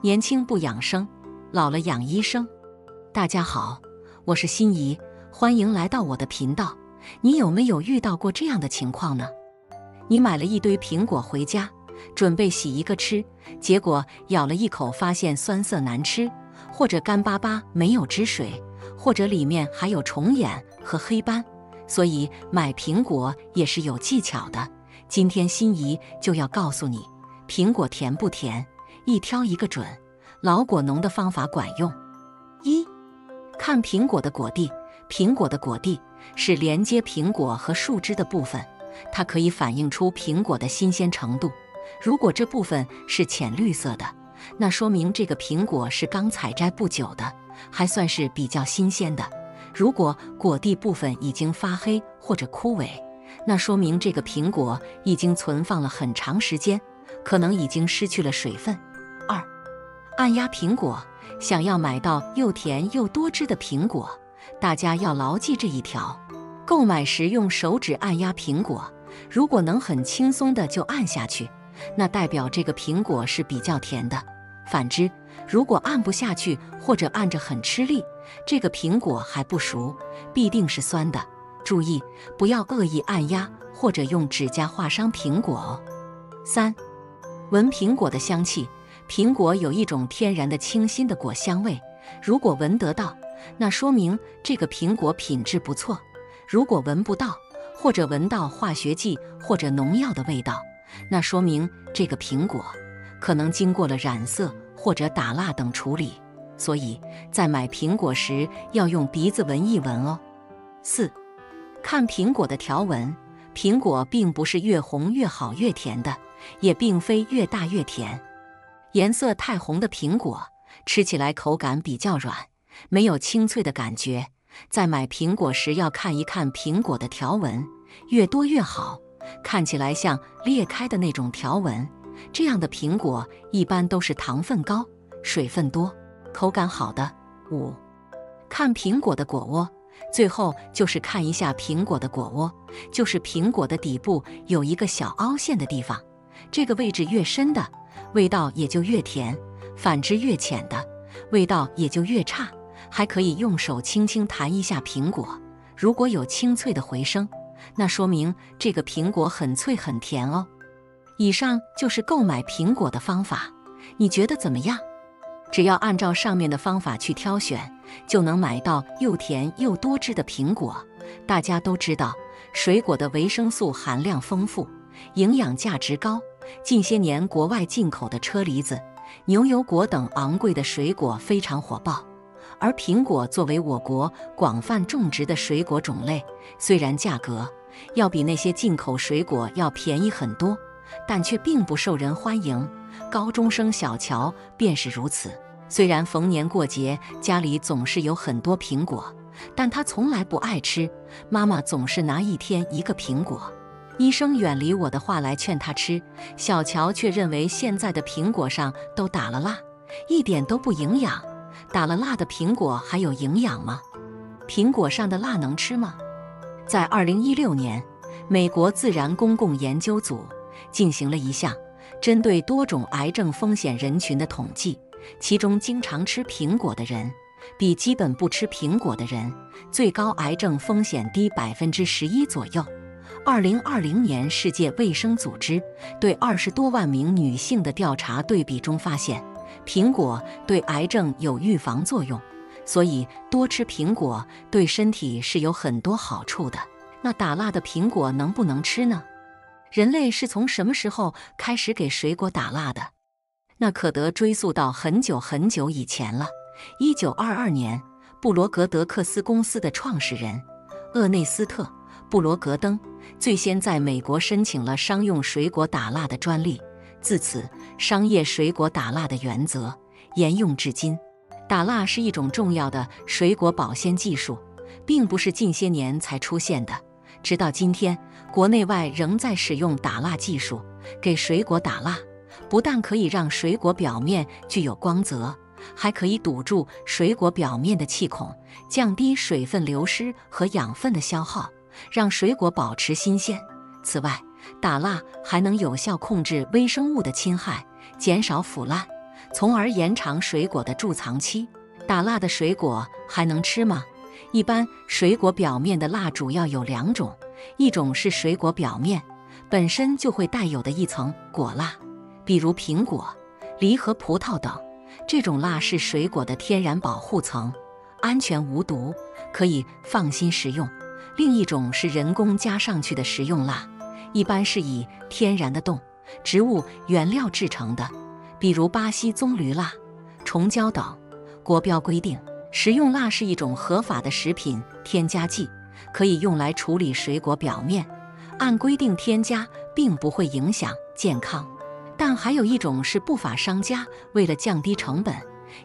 年轻不养生，老了养医生。大家好，我是心怡，欢迎来到我的频道。你有没有遇到过这样的情况呢？你买了一堆苹果回家，准备洗一个吃，结果咬了一口，发现酸涩难吃，或者干巴巴没有汁水，或者里面还有虫眼和黑斑。所以买苹果也是有技巧的。今天心怡就要告诉你，苹果甜不甜？一挑一个准，老果农的方法管用。一看苹果的果蒂，苹果的果蒂是连接苹果和树枝的部分，它可以反映出苹果的新鲜程度。如果这部分是浅绿色的，那说明这个苹果是刚采摘不久的，还算是比较新鲜的。如果果蒂部分已经发黑或者枯萎，那说明这个苹果已经存放了很长时间，可能已经失去了水分。二，按压苹果，想要买到又甜又多汁的苹果，大家要牢记这一条：购买时用手指按压苹果，如果能很轻松的就按下去，那代表这个苹果是比较甜的；反之，如果按不下去或者按着很吃力，这个苹果还不熟，必定是酸的。注意不要恶意按压或者用指甲划伤苹果哦。三，闻苹果的香气。苹果有一种天然的清新的果香味，如果闻得到，那说明这个苹果品质不错；如果闻不到，或者闻到化学剂或者农药的味道，那说明这个苹果可能经过了染色或者打蜡等处理。所以在买苹果时要用鼻子闻一闻哦。四，看苹果的条纹，苹果并不是越红越好越甜的，也并非越大越甜。颜色太红的苹果吃起来口感比较软，没有清脆的感觉。在买苹果时要看一看苹果的条纹，越多越好，看起来像裂开的那种条纹，这样的苹果一般都是糖分高、水分多、口感好的。五，看苹果的果窝，最后就是看一下苹果的果窝，就是苹果的底部有一个小凹陷的地方，这个位置越深的。味道也就越甜，反之越浅的味道也就越差。还可以用手轻轻弹一下苹果，如果有清脆的回声，那说明这个苹果很脆很甜哦。以上就是购买苹果的方法，你觉得怎么样？只要按照上面的方法去挑选，就能买到又甜又多汁的苹果。大家都知道，水果的维生素含量丰富，营养价值高。近些年，国外进口的车厘子、牛油果等昂贵的水果非常火爆，而苹果作为我国广泛种植的水果种类，虽然价格要比那些进口水果要便宜很多，但却并不受人欢迎。高中生小乔便是如此。虽然逢年过节家里总是有很多苹果，但他从来不爱吃，妈妈总是拿一天一个苹果。医生远离我的话来劝他吃，小乔却认为现在的苹果上都打了蜡，一点都不营养。打了蜡的苹果还有营养吗？苹果上的蜡能吃吗？在二零一六年，美国自然公共研究组进行了一项针对多种癌症风险人群的统计，其中经常吃苹果的人比基本不吃苹果的人最高癌症风险低百分之十一左右。二零二零年世界卫生组织对二十多万名女性的调查对比中发现，苹果对癌症有预防作用，所以多吃苹果对身体是有很多好处的。那打蜡的苹果能不能吃呢？人类是从什么时候开始给水果打蜡的？那可得追溯到很久很久以前了。一九二二年，布罗格德克斯公司的创始人厄内斯特。布罗格登最先在美国申请了商用水果打蜡的专利，自此，商业水果打蜡的原则沿用至今。打蜡是一种重要的水果保鲜技术，并不是近些年才出现的。直到今天，国内外仍在使用打蜡技术给水果打蜡，不但可以让水果表面具有光泽，还可以堵住水果表面的气孔，降低水分流失和养分的消耗。让水果保持新鲜。此外，打蜡还能有效控制微生物的侵害，减少腐烂，从而延长水果的贮藏期。打蜡的水果还能吃吗？一般水果表面的蜡主要有两种，一种是水果表面本身就会带有的一层果蜡，比如苹果、梨和葡萄等，这种蜡是水果的天然保护层，安全无毒，可以放心食用。另一种是人工加上去的食用蜡，一般是以天然的动植物原料制成的，比如巴西棕榈蜡、虫胶等。国标规定。食用蜡是一种合法的食品添加剂，可以用来处理水果表面，按规定添加，并不会影响健康。但还有一种是不法商家为了降低成本，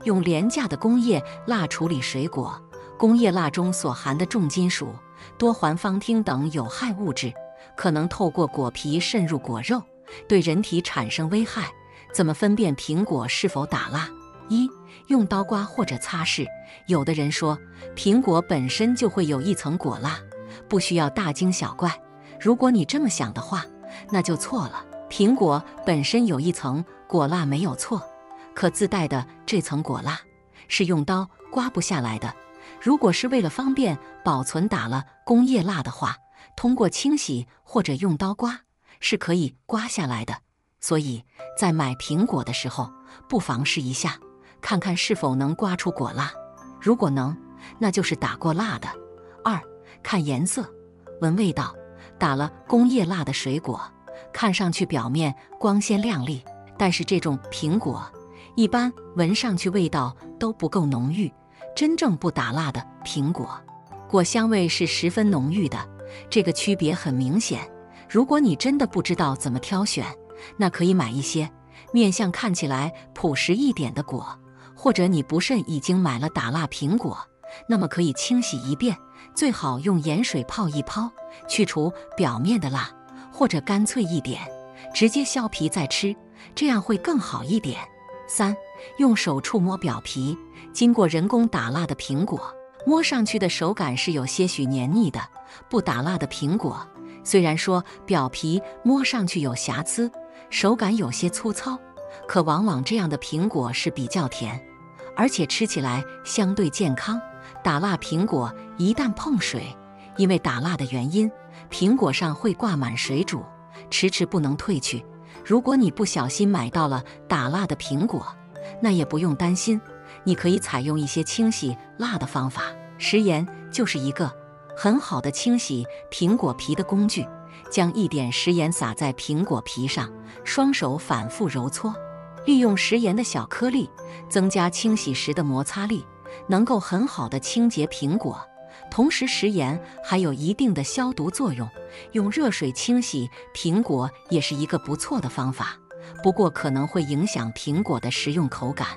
用廉价的工业蜡处理水果。工业蜡中所含的重金属、多环芳烃等有害物质，可能透过果皮渗入果肉，对人体产生危害。怎么分辨苹果是否打蜡？一用刀刮或者擦拭。有的人说，苹果本身就会有一层果蜡，不需要大惊小怪。如果你这么想的话，那就错了。苹果本身有一层果蜡没有错，可自带的这层果蜡是用刀刮不下来的。如果是为了方便保存打了工业蜡的话，通过清洗或者用刀刮是可以刮下来的。所以在买苹果的时候，不妨试一下。看看是否能刮出果蜡，如果能，那就是打过蜡的。二看颜色，闻味道。打了工业蜡的水果，看上去表面光鲜亮丽，但是这种苹果一般闻上去味道都不够浓郁。真正不打蜡的苹果，果香味是十分浓郁的，这个区别很明显。如果你真的不知道怎么挑选，那可以买一些面相看起来朴实一点的果。或者你不慎已经买了打蜡苹果，那么可以清洗一遍，最好用盐水泡一泡，去除表面的蜡，或者干脆一点，直接削皮再吃，这样会更好一点。三，用手触摸表皮，经过人工打蜡的苹果，摸上去的手感是有些许黏腻的；不打蜡的苹果，虽然说表皮摸上去有瑕疵，手感有些粗糙，可往往这样的苹果是比较甜。而且吃起来相对健康。打蜡苹果一旦碰水，因为打蜡的原因，苹果上会挂满水煮，迟迟不能褪去。如果你不小心买到了打蜡的苹果，那也不用担心，你可以采用一些清洗蜡的方法。食盐就是一个很好的清洗苹果皮的工具。将一点食盐撒在苹果皮上，双手反复揉搓。利用食盐的小颗粒，增加清洗时的摩擦力，能够很好的清洁苹果。同时，食盐还有一定的消毒作用，用热水清洗苹果也是一个不错的方法。不过，可能会影响苹果的食用口感。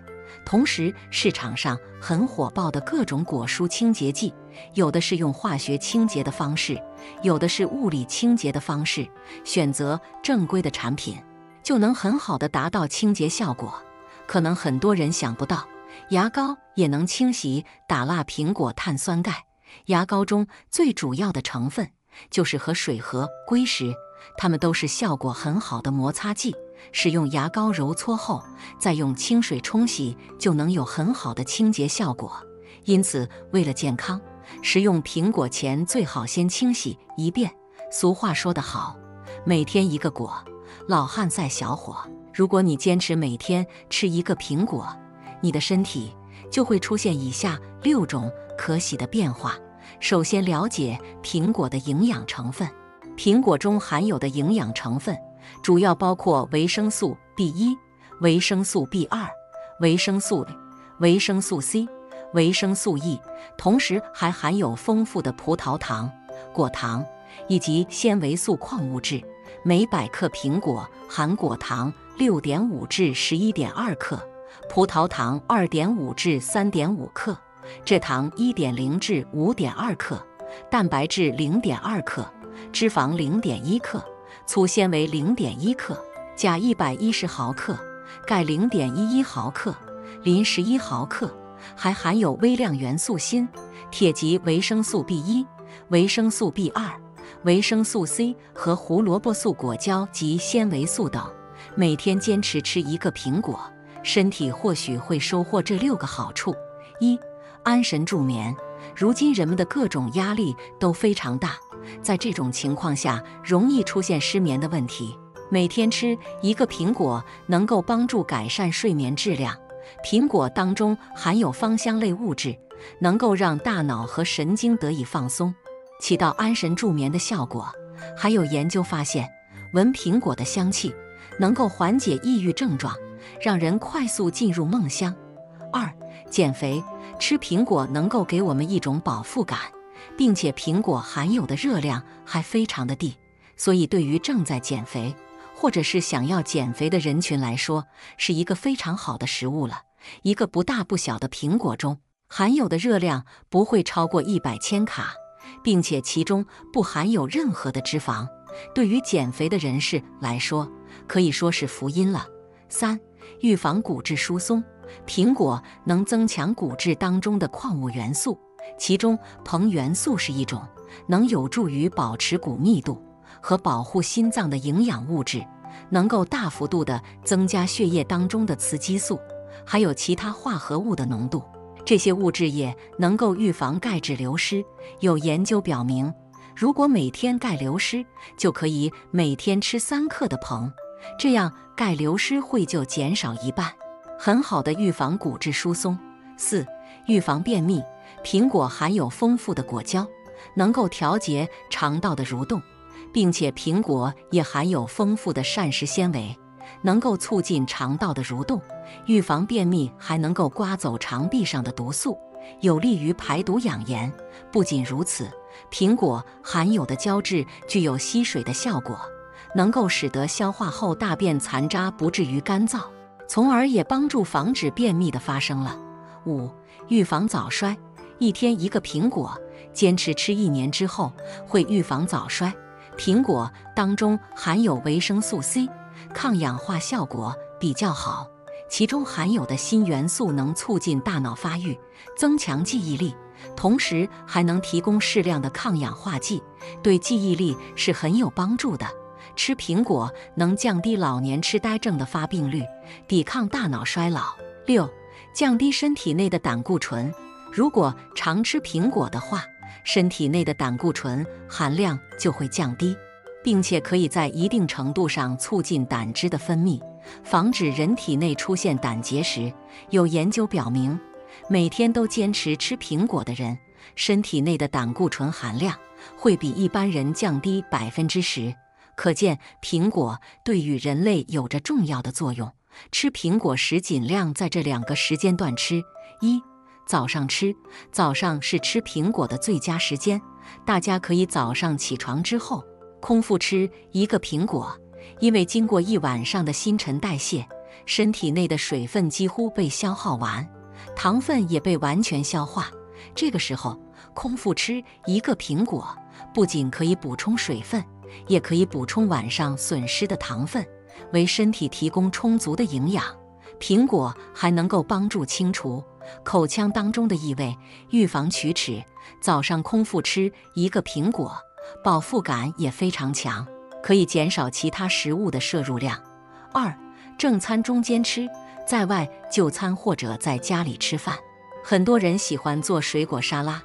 同时，市场上很火爆的各种果蔬清洁剂，有的是用化学清洁的方式，有的是物理清洁的方式。选择正规的产品。就能很好的达到清洁效果。可能很多人想不到，牙膏也能清洗打蜡苹果碳酸钙。牙膏中最主要的成分就是和水和硅石，它们都是效果很好的摩擦剂。使用牙膏揉搓后，再用清水冲洗，就能有很好的清洁效果。因此，为了健康，食用苹果前最好先清洗一遍。俗话说得好，每天一个果。老汉赛小伙，如果你坚持每天吃一个苹果，你的身体就会出现以下六种可喜的变化。首先，了解苹果的营养成分。苹果中含有的营养成分主要包括维生素 B 一、维生素 B 二、维生素、维生素 C、维生素 E，同时还含有丰富的葡萄糖、果糖以及纤维素矿物质。每百克苹果含果糖六点五至十一点二克，葡萄糖二点五至三点五克，蔗糖一点零至五点二克，蛋白质零点二克，脂肪零点一克，粗纤维零点一克，钾一百一十毫克，钙零点一一毫克，磷十一毫克，还含有微量元素锌、铁及维生素 B 一、维生素 B 二。维生素 C 和胡萝卜素果胶及纤维素等，每天坚持吃一个苹果，身体或许会收获这六个好处：一、安神助眠。如今人们的各种压力都非常大，在这种情况下，容易出现失眠的问题。每天吃一个苹果，能够帮助改善睡眠质量。苹果当中含有芳香类物质，能够让大脑和神经得以放松，起到安神助眠的效果。还有研究发现，闻苹果的香气能够缓解抑郁症状，让人快速进入梦乡。二、减肥，吃苹果能够给我们一种饱腹感，并且苹果含有的热量还非常的低，所以对于正在减肥。或者是想要减肥的人群来说，是一个非常好的食物了。一个不大不小的苹果中含有的热量不会超过一百千卡，并且其中不含有任何的脂肪。对于减肥的人士来说，可以说是福音了。三、预防骨质疏松，苹果能增强骨质当中的矿物元素，其中硼元素是一种，能有助于保持骨密度。和保护心脏的营养物质，能够大幅度的增加血液当中的雌激素，还有其他化合物的浓度。这些物质也能够预防钙质流失。有研究表明，如果每天钙流失，就可以每天吃三克的硼，这样钙流失会就减少一半，很好的预防骨质疏松。四、预防便秘。苹果含有丰富的果胶，能够调节肠道的蠕动。并且苹果也含有丰富的膳食纤维，能够促进肠道的蠕动，预防便秘，还能够刮走肠壁上的毒素，有利于排毒养颜。不仅如此，苹果含有的胶质具有吸水的效果，能够使得消化后大便残渣不至于干燥，从而也帮助防止便秘的发生了。五、预防早衰，一天一个苹果，坚持吃一年之后，会预防早衰。苹果当中含有维生素 C，抗氧化效果比较好。其中含有的锌元素能促进大脑发育，增强记忆力，同时还能提供适量的抗氧化剂，对记忆力是很有帮助的。吃苹果能降低老年痴呆症的发病率，抵抗大脑衰老。六，降低身体内的胆固醇。如果常吃苹果的话。身体内的胆固醇含量就会降低，并且可以在一定程度上促进胆汁的分泌，防止人体内出现胆结石。有研究表明，每天都坚持吃苹果的人，身体内的胆固醇含量会比一般人降低百分之十。可见，苹果对于人类有着重要的作用。吃苹果时，尽量在这两个时间段吃：一。早上吃，早上是吃苹果的最佳时间。大家可以早上起床之后，空腹吃一个苹果，因为经过一晚上的新陈代谢，身体内的水分几乎被消耗完，糖分也被完全消化。这个时候，空腹吃一个苹果，不仅可以补充水分，也可以补充晚上损失的糖分，为身体提供充足的营养。苹果还能够帮助清除。口腔当中的异味，预防龋齿。早上空腹吃一个苹果，饱腹感也非常强，可以减少其他食物的摄入量。二，正餐中间吃，在外就餐或者在家里吃饭，很多人喜欢做水果沙拉。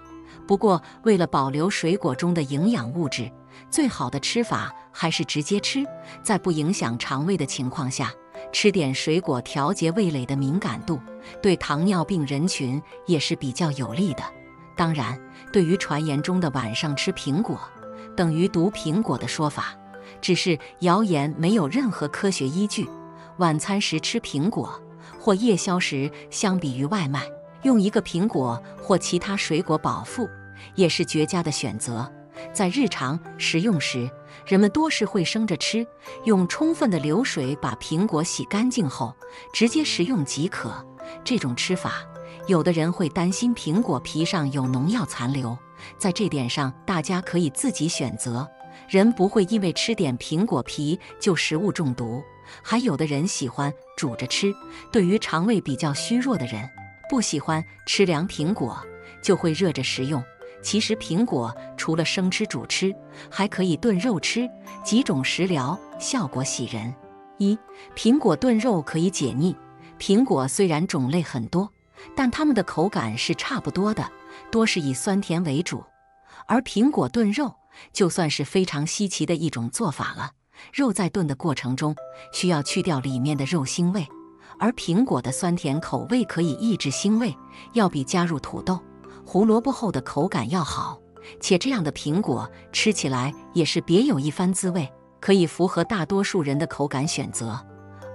不过，为了保留水果中的营养物质，最好的吃法还是直接吃，在不影响肠胃的情况下。吃点水果调节味蕾的敏感度，对糖尿病人群也是比较有利的。当然，对于传言中的晚上吃苹果等于毒苹果的说法，只是谣言，没有任何科学依据。晚餐时吃苹果或夜宵时，相比于外卖，用一个苹果或其他水果饱腹，也是绝佳的选择。在日常食用时，人们多是会生着吃，用充分的流水把苹果洗干净后直接食用即可。这种吃法，有的人会担心苹果皮上有农药残留，在这点上大家可以自己选择。人不会因为吃点苹果皮就食物中毒。还有的人喜欢煮着吃，对于肠胃比较虚弱的人，不喜欢吃凉苹果，就会热着食用。其实苹果除了生吃、煮吃，还可以炖肉吃，几种食疗效果喜人。一、苹果炖肉可以解腻。苹果虽然种类很多，但它们的口感是差不多的，多是以酸甜为主。而苹果炖肉就算是非常稀奇的一种做法了。肉在炖的过程中需要去掉里面的肉腥味，而苹果的酸甜口味可以抑制腥味，要比加入土豆、胡萝卜后的口感要好。且这样的苹果吃起来也是别有一番滋味，可以符合大多数人的口感选择。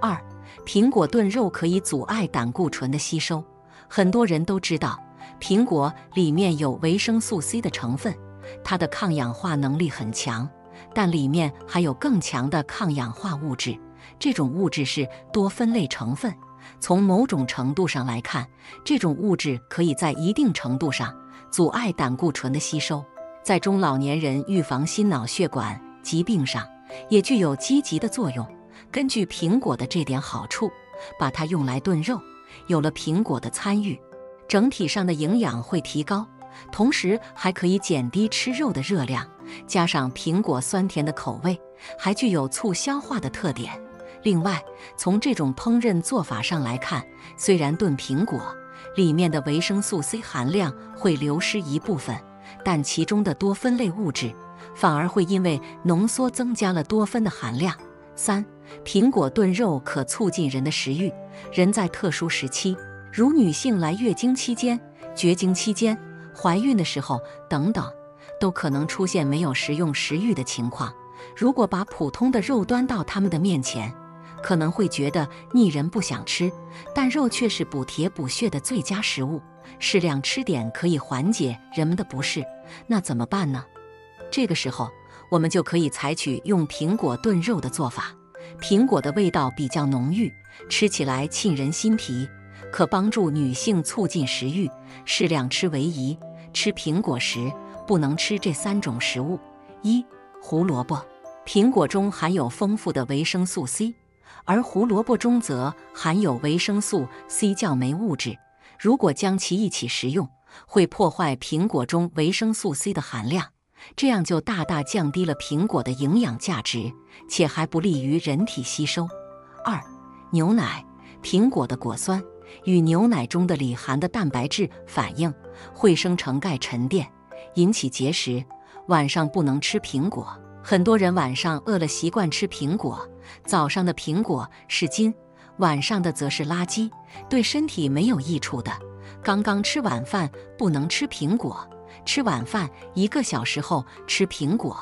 二。苹果炖肉可以阻碍胆固醇的吸收。很多人都知道，苹果里面有维生素 C 的成分，它的抗氧化能力很强。但里面还有更强的抗氧化物质，这种物质是多酚类成分。从某种程度上来看，这种物质可以在一定程度上阻碍胆固醇的吸收，在中老年人预防心脑血管疾病上也具有积极的作用。根据苹果的这点好处，把它用来炖肉，有了苹果的参与，整体上的营养会提高，同时还可以减低吃肉的热量。加上苹果酸甜的口味，还具有促消化的特点。另外，从这种烹饪做法上来看，虽然炖苹果里面的维生素 C 含量会流失一部分，但其中的多酚类物质反而会因为浓缩增加了多酚的含量。三。苹果炖肉可促进人的食欲。人在特殊时期，如女性来月经期间、绝经期间、怀孕的时候等等，都可能出现没有食用食欲的情况。如果把普通的肉端到他们的面前，可能会觉得腻人不想吃。但肉却是补铁补血的最佳食物，适量吃点可以缓解人们的不适。那怎么办呢？这个时候，我们就可以采取用苹果炖肉的做法。苹果的味道比较浓郁，吃起来沁人心脾，可帮助女性促进食欲。适量吃为宜。吃苹果时不能吃这三种食物：一、胡萝卜。苹果中含有丰富的维生素 C，而胡萝卜中则含有维生素 C 酵酶物质。如果将其一起食用，会破坏苹果中维生素 C 的含量。这样就大大降低了苹果的营养价值，且还不利于人体吸收。二、牛奶，苹果的果酸与牛奶中的里含的蛋白质反应，会生成钙沉淀，引起结石。晚上不能吃苹果，很多人晚上饿了习惯吃苹果，早上的苹果是金，晚上的则是垃圾，对身体没有益处的。刚刚吃晚饭不能吃苹果。吃晚饭一个小时后吃苹果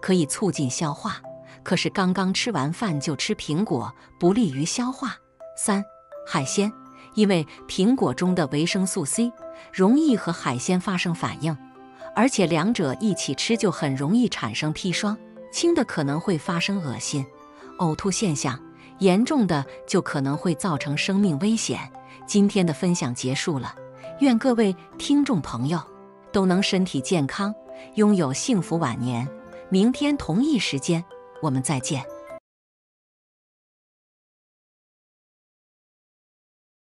可以促进消化，可是刚刚吃完饭就吃苹果不利于消化。三、海鲜，因为苹果中的维生素 C 容易和海鲜发生反应，而且两者一起吃就很容易产生砒霜，轻的可能会发生恶心、呕吐现象，严重的就可能会造成生命危险。今天的分享结束了，愿各位听众朋友。都能身体健康，拥有幸福晚年。明天同一时间，我们再见。